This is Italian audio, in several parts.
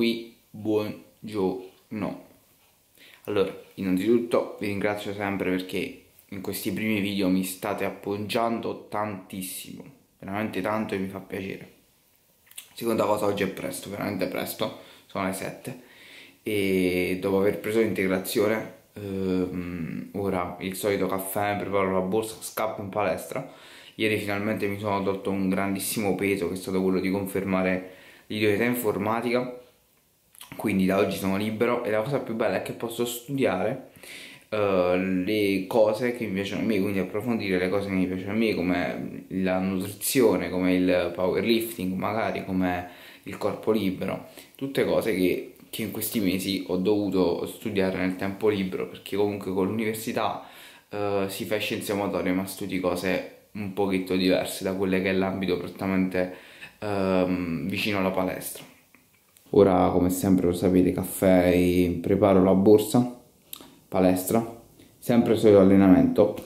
qui, buongiorno. Allora, innanzitutto vi ringrazio sempre perché in questi primi video mi state appoggiando tantissimo, veramente tanto e mi fa piacere. Seconda cosa, oggi è presto, veramente presto, sono le 7 e dopo aver preso l'integrazione, ehm, ora il solito caffè, preparo la borsa, scappo in palestra. Ieri finalmente mi sono tolto un grandissimo peso che è stato quello di confermare l'idoneità informatica quindi da oggi sono libero e la cosa più bella è che posso studiare uh, le cose che mi piacciono a me, quindi approfondire le cose che mi piacciono a me come la nutrizione, come il powerlifting, magari come il corpo libero, tutte cose che, che in questi mesi ho dovuto studiare nel tempo libero perché comunque con l'università uh, si fa scienze motorie ma studi cose un pochetto diverse da quelle che è l'ambito prettamente uh, vicino alla palestra. Ora, come sempre lo sapete, caffè e preparo la borsa, palestra, sempre il solito allenamento,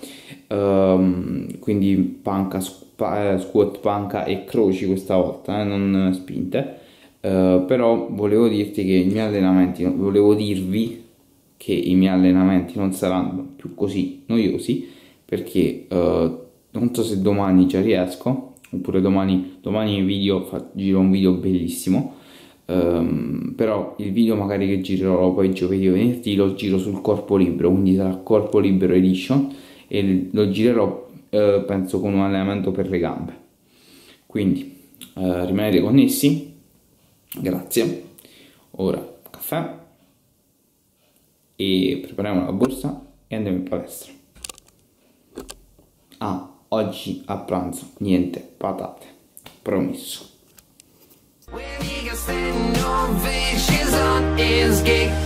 um, quindi panca, eh, squat, panca e croci questa volta, eh, non spinte. Uh, però volevo dirti che i miei allenamenti, volevo dirvi che i miei allenamenti non saranno più così noiosi perché uh, non so se domani ci riesco oppure domani, domani video, fa, giro un video bellissimo Um, però il video magari che girerò poi giovedì o venerdì lo giro sul corpo libero quindi sarà corpo libero edition e lo girerò uh, penso con un allenamento per le gambe. Quindi uh, rimanete connessi. Grazie. Ora caffè. E prepariamo la borsa e andiamo in palestra. Ah oggi a pranzo niente patate. Promesso When he gets no fish is on his gig.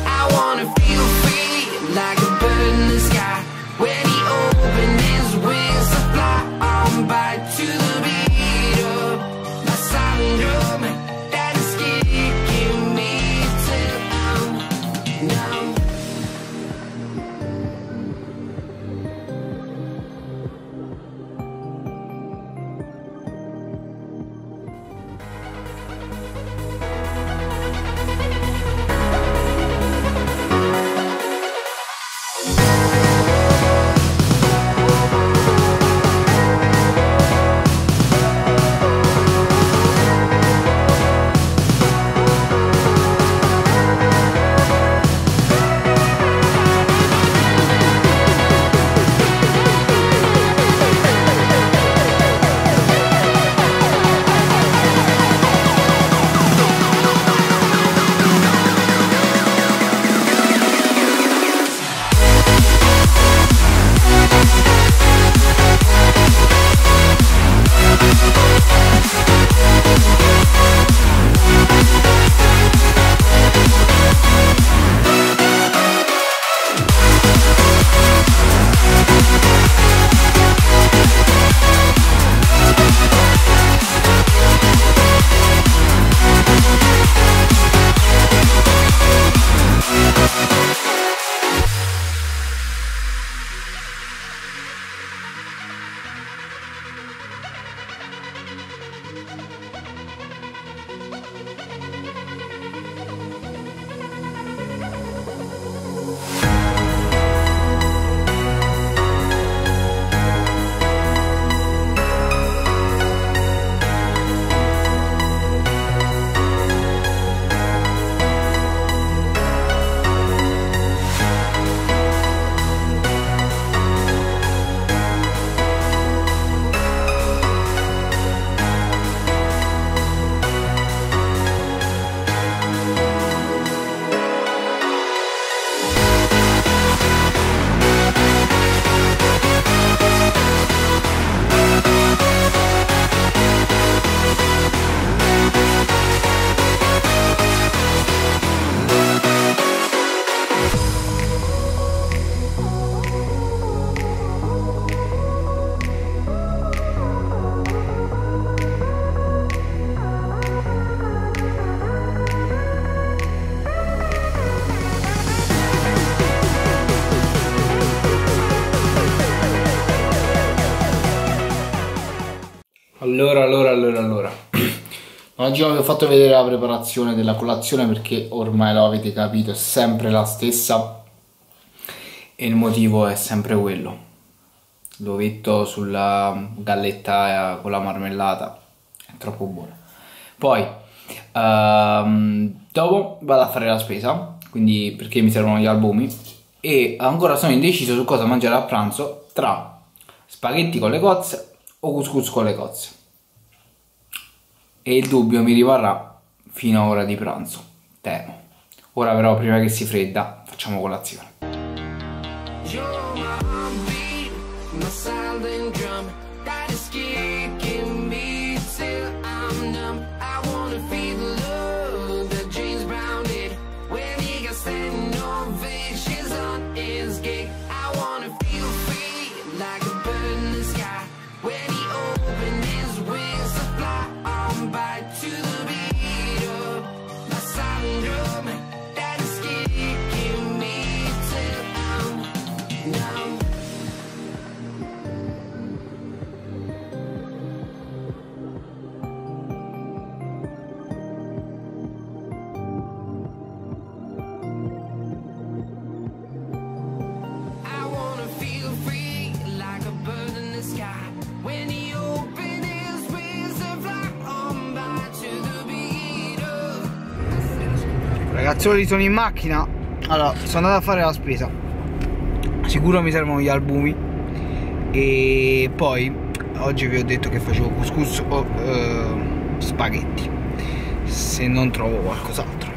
Allora, allora. Oggi vi ho fatto vedere la preparazione della colazione perché ormai lo avete capito, è sempre la stessa e il motivo è sempre quello. L'ovetto sulla galletta con la marmellata è troppo buono. Poi, um, dopo vado a fare la spesa, quindi perché mi servono gli albumi e ancora sono indeciso su cosa mangiare a pranzo tra spaghetti con le cozze o couscous con le cozze. E il dubbio mi rimarrà fino a ora di pranzo, temo. Ora però prima che si fredda facciamo colazione. Ragazzoli sono in macchina Allora sono andato a fare la spesa. Sicuro mi servono gli albumi. E poi Oggi vi ho detto che facevo couscous o eh, spaghetti Se non trovo qualcos'altro.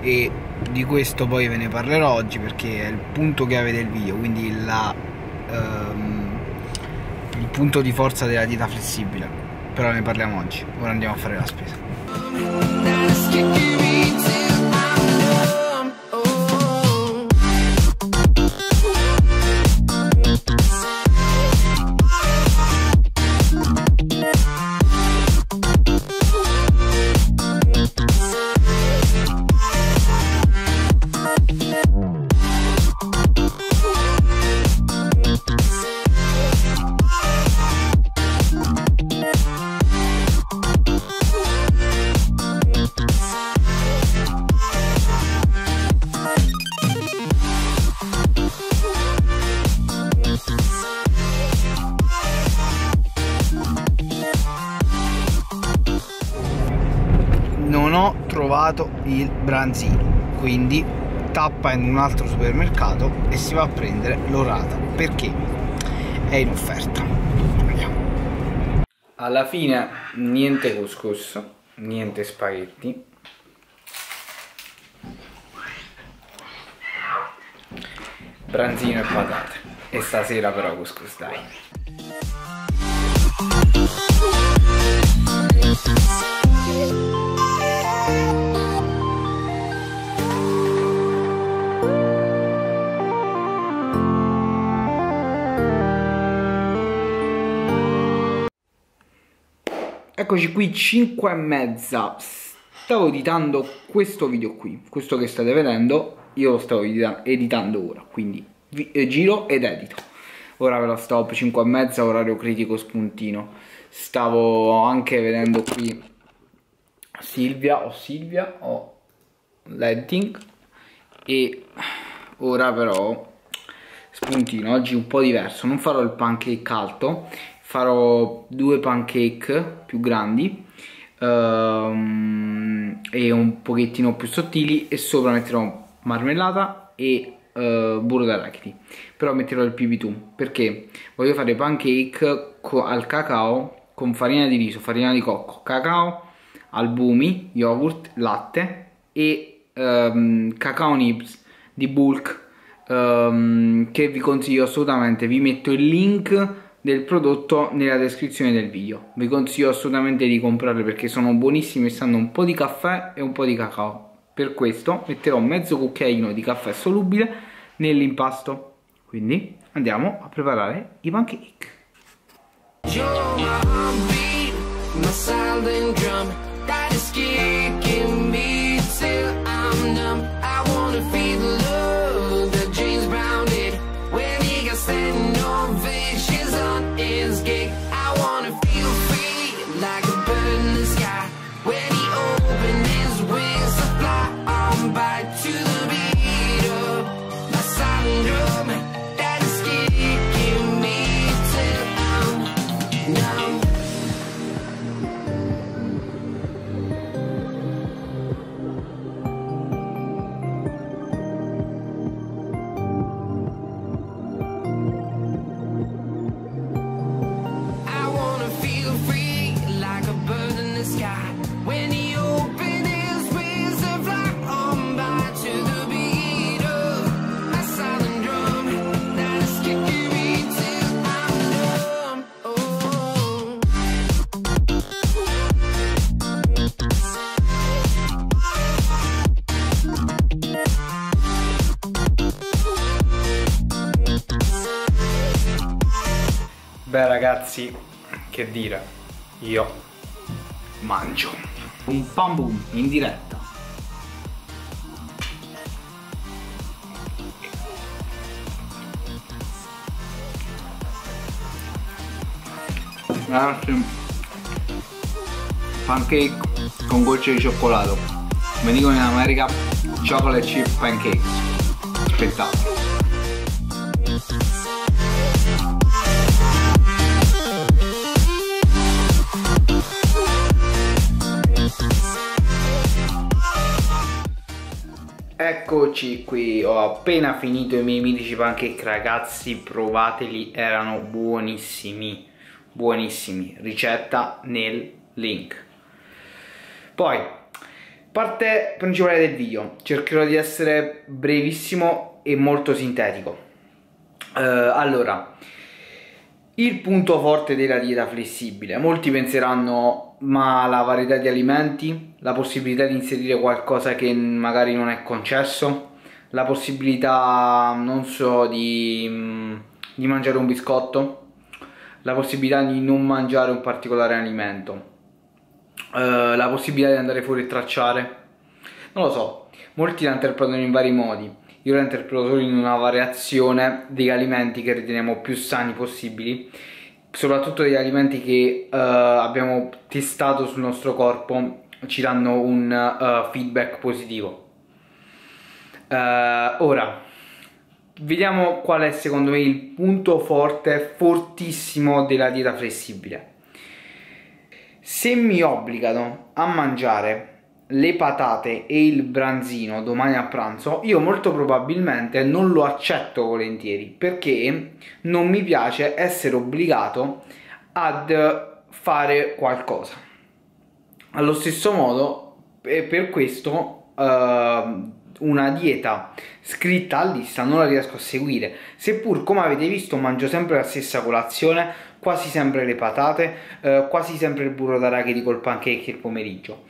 E di questo poi ve ne parlerò oggi Perché è il punto che avete il video Quindi la, ehm, il punto di forza della dieta flessibile. Però ne parliamo oggi. Ora andiamo a fare la spesa branzino. Quindi tappa in un altro supermercato e si va a prendere l'orata. Perché? È in offerta. Andiamo. alla fine niente couscous niente spaghetti. Branzino e patate. E stasera però couscous dai Eccoci qui 5 e mezza. Stavo editando questo video qui Questo che state vedendo. Io lo stavo editando ora Quindi eh, giro ed edito. Ora ve lo stop 5 e mezza Orario critico spuntino. Stavo anche vedendo qui Silvia o Silvia o Letting E ora però Spuntino. Oggi un po' diverso Non farò il pancake alto farò due pancake più grandi um, e un pochettino più sottili e sopra metterò marmellata e uh, burro d'arachidi. Però metterò il PB2 perché voglio fare pancake al cacao con farina di riso, farina di cocco, cacao, albumi, yogurt, latte e um, cacao nibs di bulk um, che vi consiglio assolutamente. Vi metto il link del prodotto nella descrizione del video. Vi consiglio assolutamente di comprarle perché sono buonissime e un po' di caffè e un po' di cacao. Per questo metterò mezzo cucchiaino di caffè solubile nell'impasto. Quindi andiamo a preparare i pancake. Beh ragazzi, che dire, io mangio. Un pam boom in diretta. Ragazzi, pancake con gocce di cioccolato. Mi dicono in America chocolate chip pancakes. Spettacolo. Eccoci qui, ho appena finito i miei mitici pancake ragazzi, provateli, erano buonissimi, buonissimi, ricetta nel link. Poi, parte principale del video, cercherò di essere brevissimo e molto sintetico. Uh, allora, il punto forte della dieta flessibile, molti penseranno ma la varietà di alimenti, la possibilità di inserire qualcosa che magari non è concesso, la possibilità, non so, di, mm, di mangiare un biscotto, la possibilità di non mangiare un particolare alimento, uh, la possibilità di andare fuori e tracciare, non lo so, molti la interpretano in vari modi io la interpreto solo in una variazione degli alimenti che riteniamo più sani possibili soprattutto degli alimenti che uh, abbiamo testato sul nostro corpo ci danno un uh, feedback positivo. Uh, ora vediamo qual è secondo me il punto forte fortissimo della dieta flessibile. Se mi obbligano a mangiare le patate e il branzino domani a pranzo, io molto probabilmente non lo accetto volentieri perché non mi piace essere obbligato ad fare qualcosa. Allo stesso modo, per questo uh, una dieta scritta a lista non la riesco a seguire, seppur come avete visto mangio sempre la stessa colazione, quasi sempre le patate, uh, quasi sempre il burro d'arachidi col pancake il pomeriggio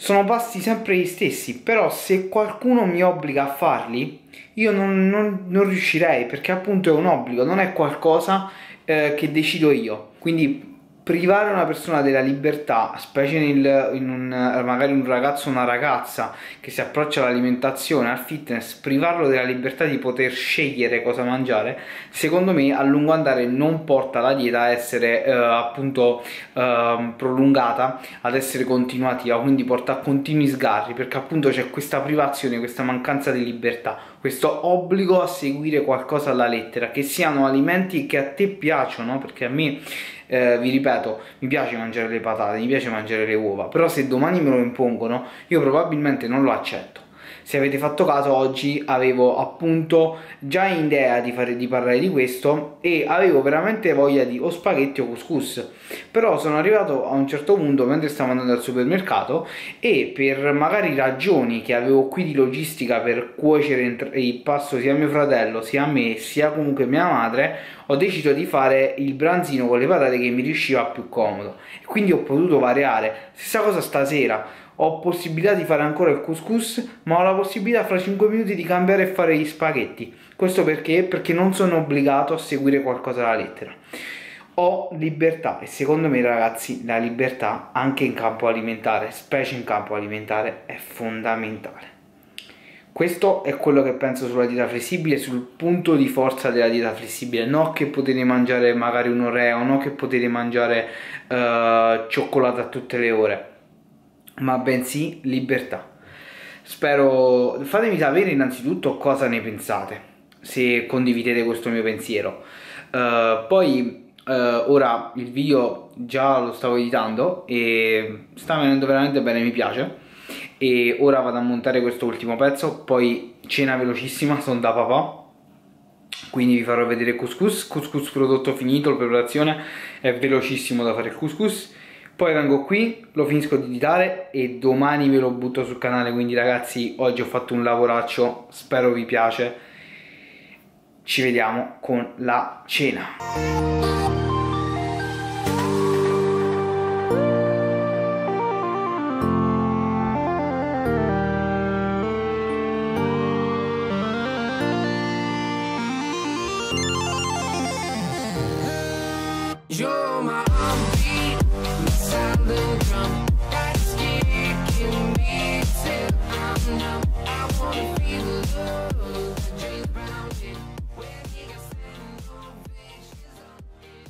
sono pasti sempre gli stessi, però se qualcuno mi obbliga a farli, io non, non, non riuscirei perché appunto è un obbligo, non è qualcosa eh, che decido io. Quindi privare una persona della libertà, specie nel, in un, magari un ragazzo o una ragazza che si approccia all'alimentazione, al fitness, privarlo della libertà di poter scegliere cosa mangiare, secondo me a lungo andare non porta la dieta a essere eh, appunto eh, prolungata, ad essere continuativa, quindi porta a continui sgarri, perché appunto c'è questa privazione, questa mancanza di libertà, questo obbligo a seguire qualcosa alla lettera, che siano alimenti che a te piacciono, perché a me eh, vi ripeto, mi piace mangiare le patate, mi piace mangiare le uova, però se domani me lo impongono, io probabilmente non lo accetto se avete fatto caso oggi avevo appunto già idea di, fare, di parlare di questo e avevo veramente voglia di o spaghetti o couscous. Però sono arrivato a un certo punto mentre stavo andando al supermercato e per magari ragioni che avevo qui di logistica per cuocere il pasto sia a mio fratello sia a me sia comunque mia madre ho deciso di fare il branzino con le patate che mi riusciva più comodo. Quindi ho potuto variare. Stessa cosa stasera ho possibilità di fare ancora il couscous, ma ho la possibilità fra 5 minuti di cambiare e fare gli spaghetti. Questo perché? Perché non sono obbligato a seguire qualcosa alla lettera. Ho libertà e secondo me ragazzi la libertà anche in campo alimentare, specie in campo alimentare, è fondamentale. Questo è quello che penso sulla dieta flessibile, sul punto di forza della dieta flessibile. Non che potete mangiare magari un oreo, non che potete mangiare uh, cioccolato a tutte le ore ma bensì libertà. Spero, fatemi sapere innanzitutto cosa ne pensate, se condividete questo mio pensiero. Uh, poi uh, ora il video già lo stavo editando e sta venendo veramente bene, mi piace. E ora vado a montare questo ultimo pezzo, poi cena velocissima, sono da papà quindi vi farò vedere couscous, couscous prodotto finito, la preparazione è velocissimo da fare il couscous poi vengo qui, lo finisco di editare e domani ve lo butto sul canale, quindi ragazzi oggi ho fatto un lavoraccio, spero vi piace. Ci vediamo con la cena.